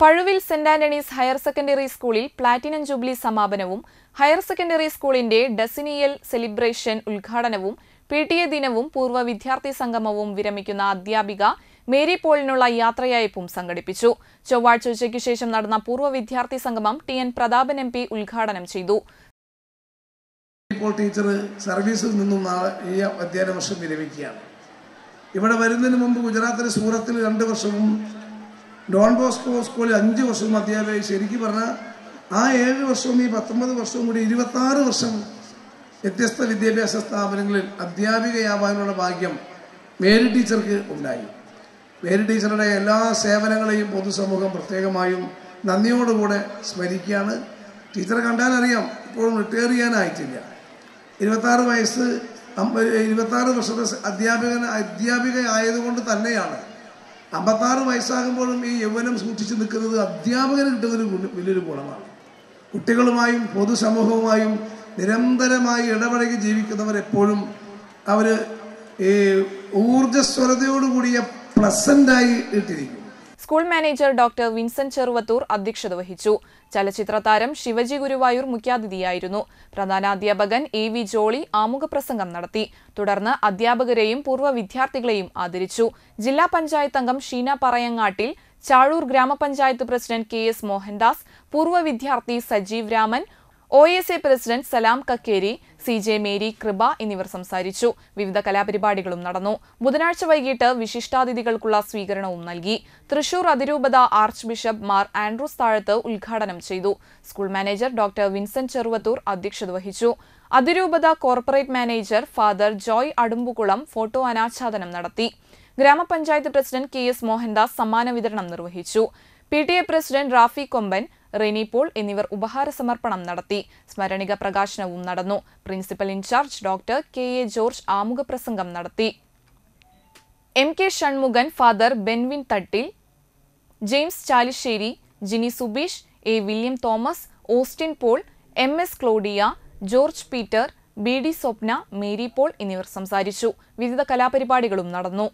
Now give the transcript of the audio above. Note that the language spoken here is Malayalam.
Pazhuvil saint Antony's higher secondary സ്കൂളിൽ പ്ലാറ്റിനം ജൂബിലി സമാപനവും ഹയർ സെക്കൻഡറി സ്കൂളിന്റെ ഡെസിനിയൽ സെലിബ്രേഷൻ ഉദ്ഘാടനവും പി ടി എ ദിനവും പൂർവ വിദ്യാർത്ഥി സംഗമവും വിരമിക്കുന്ന അധ്യാപിക മേരി പോളിനുള്ള യാത്രയയപ്പും സംഘടിപ്പിച്ചു. ചൊവ്വാഴ്ച ഉച്ചയ്ക്ക് ശേഷം നടന്ന പൂർവ വിദ്യാർത്ഥി സംഗമം T N Prathapan M P ഉദ്ഘാടനം ചെയ്തു. ടീച്ചർ സർവീസിൽ നിന്നും ഈ അധ്യയന വർഷം വിരമിക്കുകയാണ്. ഇവിടെ വരുന്നതിന് മുമ്പ് ഗുജറാത്തിലെ സൂറത്തിൽ രണ്ട് വർഷവും ഡോൺ ബോസ്കോ സ്കൂളിൽ അഞ്ച് വർഷം അധ്യാപകർ ശരിക്കും പറഞ്ഞാൽ ആ ഏഴ് വർഷവും ഈ പത്തൊമ്പത് വർഷവും കൂടി ഇരുപത്താറ് വർഷം വ്യത്യസ്ത വിദ്യാഭ്യാസ സ്ഥാപനങ്ങളിൽ അധ്യാപികയാവാനുള്ള ഭാഗ്യം മേരി ടീച്ചർക്ക് ഉണ്ടായി. മേരി ടീച്ചറുടെ എല്ലാ സേവനങ്ങളെയും പൊതുസമൂഹം പ്രത്യേകമായും നന്ദിയോടുകൂടെ സ്മരിക്കുകയാണ്. ടീച്ചറെ കണ്ടാൽ അറിയാം ഇപ്പോഴും റിട്ടയർ ചെയ്യാനായിട്ടില്ല. ഇരുപത്താറ് വയസ്സ് ഇരുപത്താറ് വർഷത്തെ അധ്യാപകൻ അധ്യാപിക ആയതുകൊണ്ട് തന്നെയാണ്. അമ്പത്താറ് വയസ്സാകുമ്പോഴും ഈ യൗവനം സൂക്ഷിച്ചു നിൽക്കുന്നത് അധ്യാപകന് കിട്ടുന്നൊരു വലിയൊരു ഗുണമാണ്. കുട്ടികളുമായും പൊതുസമൂഹവുമായും നിരന്തരമായി ഇടപഴകി ജീവിക്കുന്നവരെപ്പോഴും അവർ ഈ ഊർജസ്വലതയോടുകൂടിയ പ്ലസന്റായി ഇട്ടിരിക്കും. School manager doctor Vincent Cheruvathur അധ്യക്ഷത വഹിച്ചു. ചലച്ചിത്ര താരം ശിവജി ഗുരുവായൂർ മുഖ്യാതിഥിയായിരുന്നു. പ്രധാനാധ്യാപകൻ എ വി ജോളി ആമുഖപ്രസംഗം നടത്തി. തുടർന്ന് അധ്യാപകരെയും പൂർവ വിദ്യാർത്ഥികളെയും ആദരിച്ചു. ജില്ലാ പഞ്ചായത്ത് അംഗം ഷീന പറയങ്ങാട്ടിൽ ചാഴൂർ ഗ്രാമപഞ്ചായത്ത് പ്രസിഡന്റ് കെ എസ് മോഹൻദാസ് പൂർവ വിദ്യാർത്ഥി Sajeev Raman O S A president Salam Kakkeri C J Mary Kripa എന്നിവർ സംസാരിച്ചു. വിവിധ കലാപരിപാടികളും നടന്നു. ബുധനാഴ്ച വൈകിട്ട് വിശിഷ്ടാതിഥികൾക്കുള്ള സ്വീകരണവും നൽകി. തൃശൂർ അതിരൂപത arch bishop Mar Andrews Thazhath ഉദ്ഘാടനം ചെയ്തു. School manager doctor Vincent Cheruvathur അധ്യക്ഷത വഹിച്ചു. അതിരൂപത corporate manager father Joy Adumpukulam photo അനാച്ഛാദനം നടത്തി. ഗ്രാമപഞ്ചായത്ത് പ്രസിഡന്റ് കെ എസ് മോഹൻദാസ് സമ്മാന വിതരണം നിർവഹിച്ചു. P T A president Rafi Komban Reni Paul എന്നിവർ ഉപഹാര സമർപ്പണം നടത്തി. സ്മരണിക പ്രകാശനവും നടന്നു. Principal in charge doctor K A George ആമുഖ പ്രസംഗം നടത്തി. M K Shanmukhan father Benvin Thattil James Chalissery Jini Subeesh A William Thomas Austin Paul M S Claudia George Peter B D Swapna Mary Paul എന്നിവർ സംസാരിച്ചു. വിവിധ കലാപരിപാടികളും നടന്നു.